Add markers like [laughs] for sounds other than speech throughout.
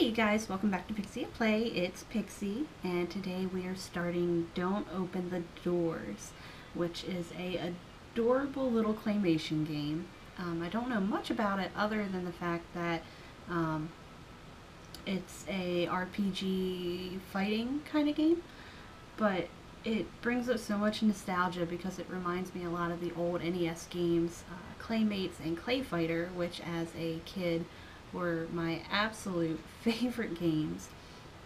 Hey guys, welcome back to Pixie at Play. It's Pixie, and today we are starting Don't Open the Doors, which is a adorable little claymation game. Um, I don't know much about it other than the fact that um, it's a RPG fighting kind of game, but it brings up so much nostalgia because it reminds me a lot of the old NES games, uh, Claymates and Clay Fighter, which as a kid were my absolute [laughs] favorite games.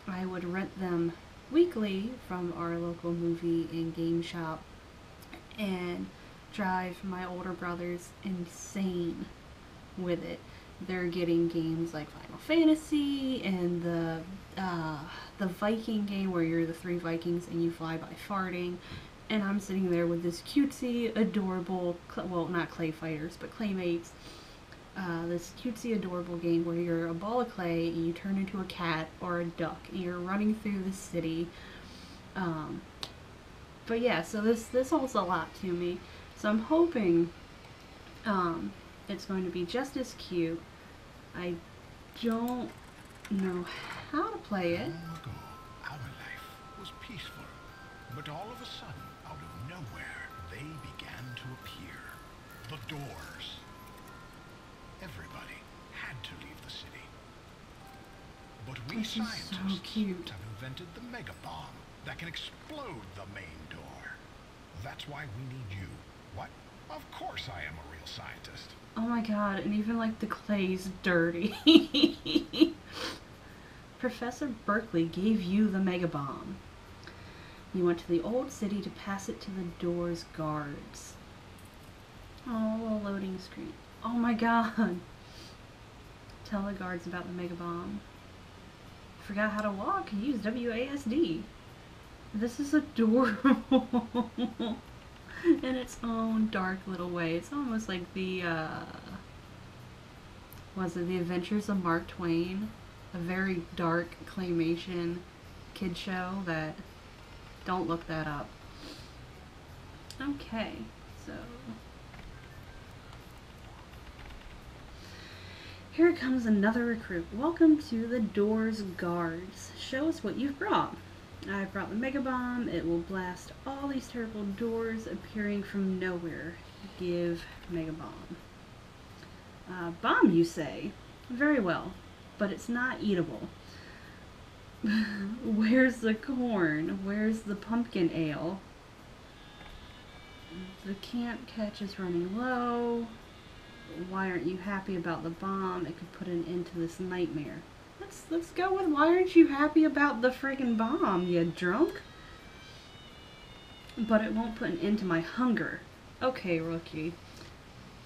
I would rent them weekly from our local movie and game shop and drive my older brothers insane with it. They're getting games like Final Fantasy and the uh, the Viking game where you're the three Vikings and you fly by farting. And I'm sitting there with this cutesy, adorable, well, not clay fighters, but claymates uh, this cutesy, adorable game where you're a ball of clay and you turn into a cat or a duck and you're running through the city. Um, but yeah, so this this holds a lot to me. So I'm hoping um, it's going to be just as cute. I don't know how to play it. But all of a sudden, out of nowhere, they began to appear. The doors. Everybody had to leave the city. But we This is so cute. have invented the mega bomb that can explode the main door. That's why we need you. What? Of course I am a real scientist. Oh my god, and even like the clay's dirty. [laughs] Professor Berkeley gave you the mega bomb. You went to the old city to pass it to the door's guards. Oh, a loading screen. Oh my god. Tell the guards about the mega bomb. Forgot how to walk. Use WASD. This is adorable. [laughs] In its own dark little way. It's almost like the, uh, was it The Adventures of Mark Twain? A very dark claymation kid show that, don't look that up. Okay, so. Here comes another recruit. Welcome to the Doors Guards. Show us what you've brought. I brought the Mega Bomb. It will blast all these terrible doors appearing from nowhere. Give Mega Bomb. Uh, bomb, you say? Very well, but it's not eatable. [laughs] Where's the corn? Where's the pumpkin ale? The camp catch is running low. Why aren't you happy about the bomb? It could put an end to this nightmare. Let's let's go with why aren't you happy about the friggin' bomb, you drunk? But it won't put an end to my hunger. Okay, rookie.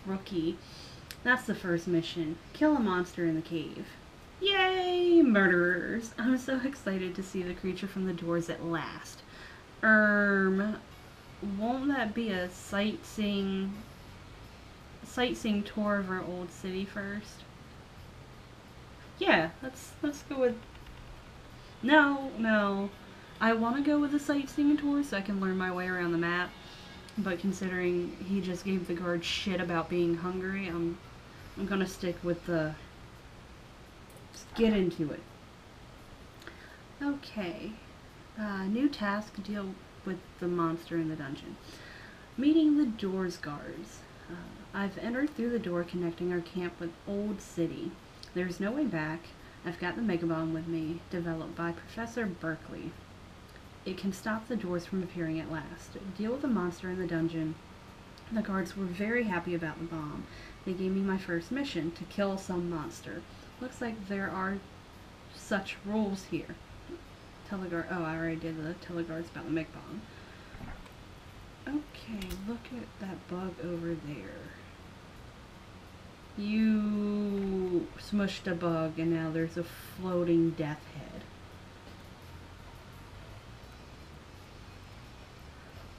Rookie. That's the first mission. Kill a monster in the cave. Yay, murderers! I'm so excited to see the creature from the doors at last. Erm, won't that be a sightseeing sightseeing tour of our old city first? Yeah, let's let's go with. No, no, I want to go with the sightseeing tour so I can learn my way around the map. But considering he just gave the guard shit about being hungry, I'm I'm gonna stick with the. Just get into it. Okay, uh, new task: deal with the monster in the dungeon. Meeting the doors guards. Uh, I've entered through the door connecting our camp with Old City. There's no way back. I've got the Megabomb with me, developed by Professor Berkeley. It can stop the doors from appearing at last. Deal with the monster in the dungeon. The guards were very happy about the bomb. They gave me my first mission, to kill some monster. Looks like there are such rules here. Tell the guard, oh, I already did the tell the guards about the Mega Bomb. Okay, look at that bug over there. You smushed a bug and now there's a floating death head.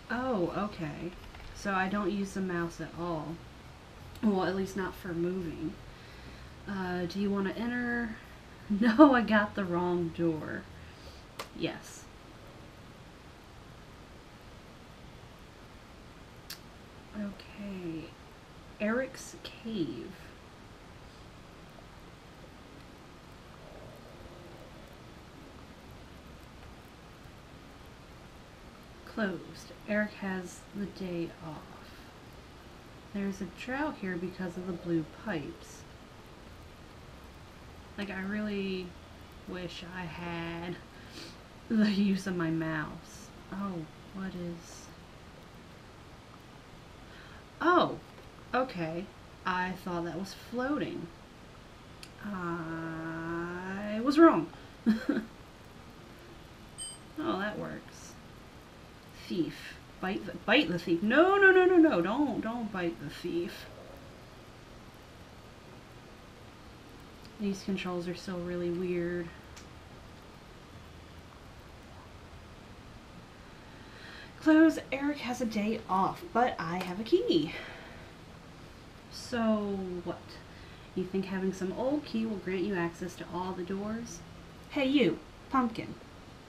Oh, okay. So I don't use the mouse at all. Well, at least not for moving. Uh, do you want to enter? [laughs] No, I got the wrong door. Yes. Okay. Eric's Cave. Closed. Eric has the day off. There's a drought here because of the blue pipes. Like, I really wish I had [laughs] the use of my mouse. Oh, what is... Oh, okay. I thought that was floating. I was wrong. [laughs] oh, that works. Thief. Bite the, bite the thief. No, no, no, no, no. Don't, don't bite the thief. These controls are still really weird. Close. Eric has a day off, but I have a key. So, what? You think having some old key will grant you access to all the doors? Hey, you, pumpkin.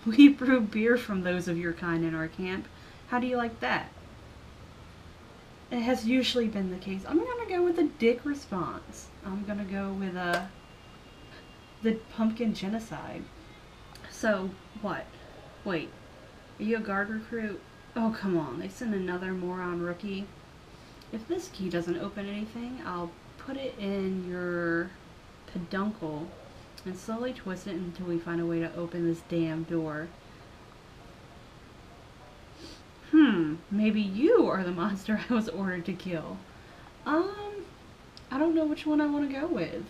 [laughs] We brew beer from those of your kind in our camp. How do you like that? It has usually been the case. I'm gonna go with a dick response. I'm gonna go with a the pumpkin genocide. So what? Wait, are you a guard recruit? Oh come on, they sent another moron rookie. If this key doesn't open anything, I'll put it in your peduncle and slowly twist it until we find a way to open this damn door. Hmm, maybe you are the [laughs] monster I was ordered to kill. Um, I don't know which one I want to go with.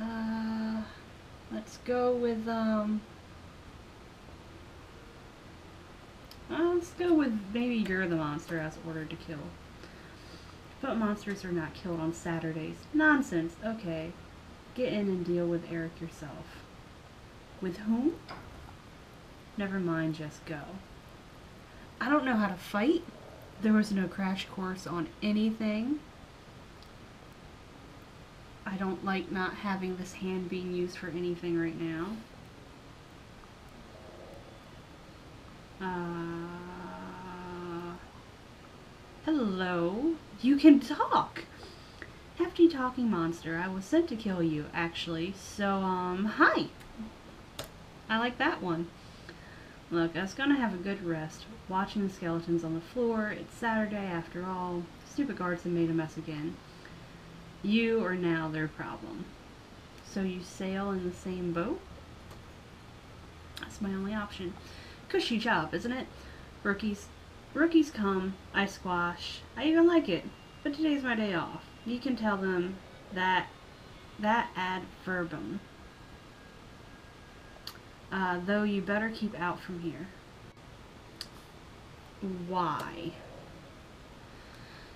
Uh, let's go with, um, uh, let's go with maybe you're the monster I was ordered to kill. But monsters are not killed on Saturdays. Nonsense. Okay. Get in and deal with Eric yourself. With whom? Never mind, just go. I don't know how to fight. There was no crash course on anything. I don't like not having this hand being used for anything right now. Uh, hello? You can talk! Hefty talking monster. I was sent to kill you, actually. So, um, hi! I like that one. Look, I was gonna have a good rest, watching the skeletons on the floor. It's Saturday, after all. Stupid guards have made a mess again. You are now their problem. So you sail in the same boat? That's my only option. Cushy job, isn't it? Rookies, rookies come, I squash. I even like it. But today's my day off. You can tell them that that ad verbum. Uh, though you better keep out from here. Why?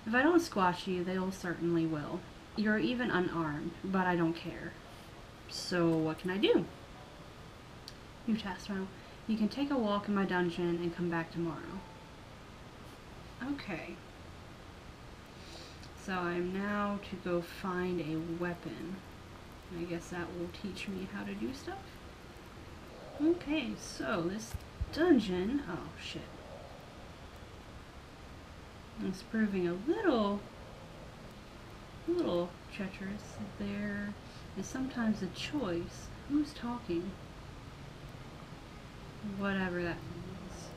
If I don't squash you, they'll certainly will. You're even unarmed, but I don't care. So what can I do? New task now. You can take a walk in my dungeon and come back tomorrow. Okay. So I'm now to go find a weapon. I guess that will teach me how to do stuff. Okay, so this dungeon, oh shit. It's proving a little, a little treacherous. There is sometimes a choice. Who's talking? Whatever that means.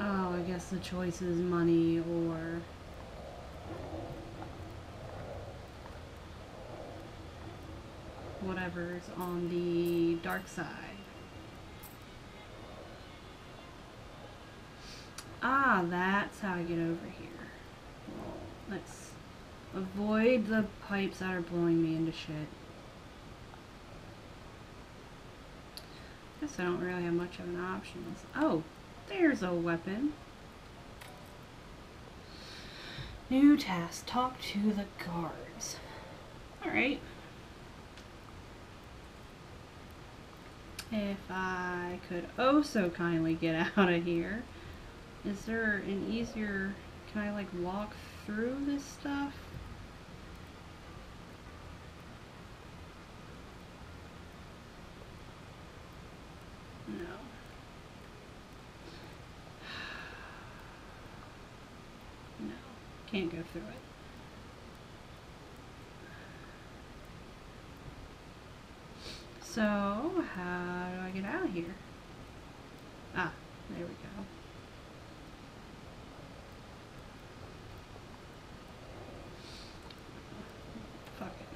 Oh, I guess the choice is money or... Whatever's on the dark side. Ah, that's how I get over here. Let's avoid the pipes that are blowing me into shit. Guess I don't really have much of an option. Oh, there's a weapon. New task. Talk to the guards. Alright. If I could oh so kindly get [laughs] out of here. Is there an easier... Can I like walk through this stuff? No. No. Can't go through it. So, how do I get out of here? Ah, there we go. Fuck it.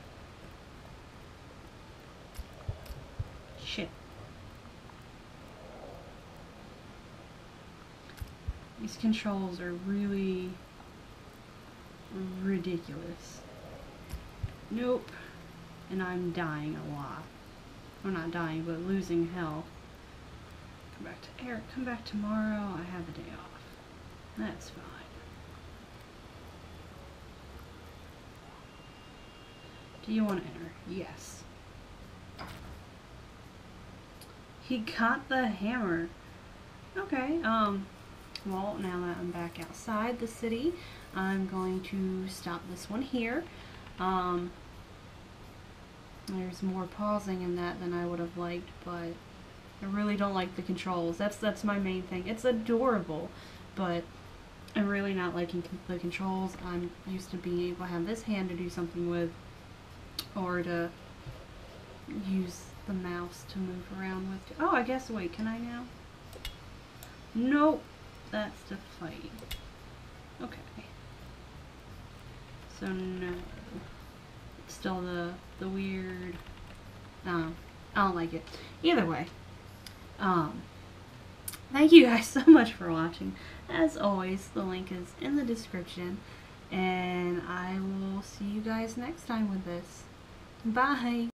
Shit. These controls are really ridiculous. Nope. And I'm dying a lot. Well, not dying, but losing health. Come back to Eric. Come back tomorrow. I have a day off. That's fine. Do you want to enter? Yes. He got the hammer. Okay, um, well, now that I'm back outside the city, I'm going to stop this one here. Um, there's more pausing in that than I would have liked, but I really don't like the controls. That's that's my main thing. It's adorable, but I'm really not liking the controls. I'm used to being able to have this hand to do something with, or to use the mouse to move around with. Oh, I guess, wait, can I now? Nope, that's to fight. Okay. So no. Still the, the weird, no, I don't like it. Either way, um, thank you guys [laughs] so much for watching. As always, the link is in the description. And I will see you guys next time with this. Bye!